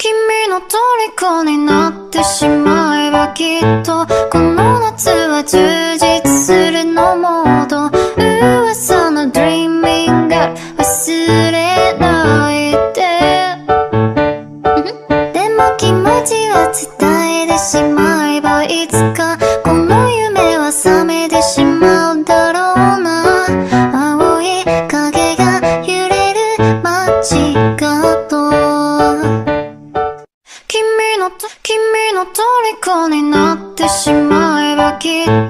君の虜になってしまえばきっとこの夏は充実するのも。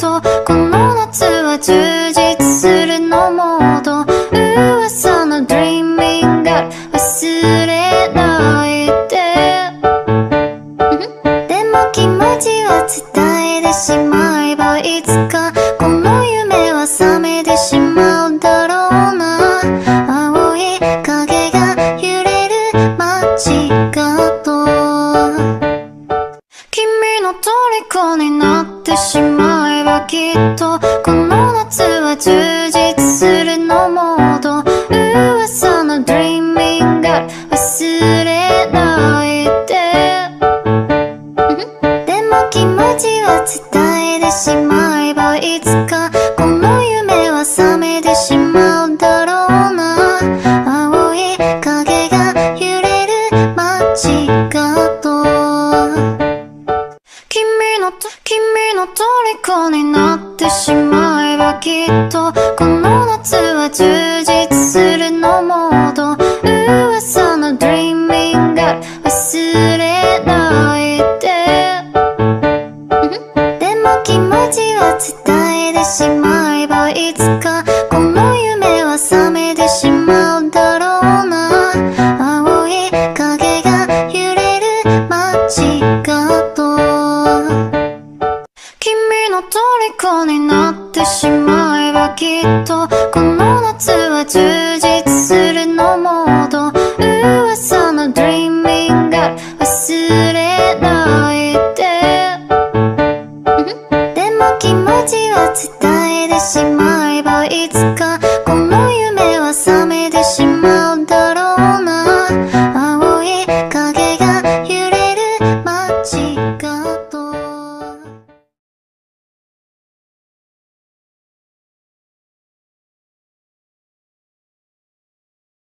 とこの夏は充実するのモード噂の Dreaming Girl 忘れないででも気持ちは伝えてしまえばいつかこの夢は覚めてしまうだろうな。青い影が揺れる街角君の虜になってしまえばきっとこの夏は充実するのもと噂の Dreaming Girl 忘れないででも気持ちは伝えてしまえばいつかの虜になってしまえばきっとこの夏は充実するのモード噂の Dreaming g 忘れないででも気持ちは伝えてしまえばいつかこの夢は覚めてしまうの虜になってしまえばきっとこの夏は充実するのモード。噂の Dreaming が忘れないで。でも気持ちを伝えてしまえばいつかこの夢は覚めてしまうだろうな。青い影が揺れる街が。